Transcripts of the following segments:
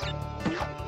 Yep.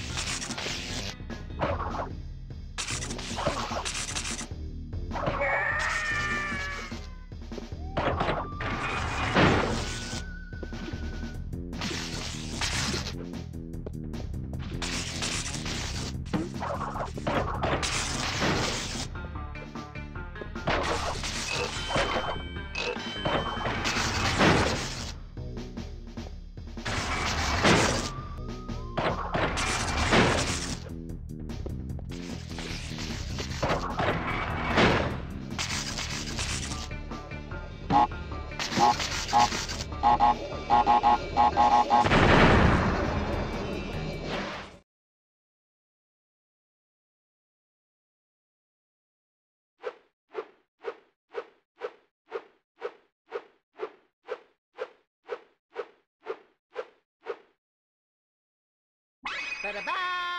Ba-da-ba!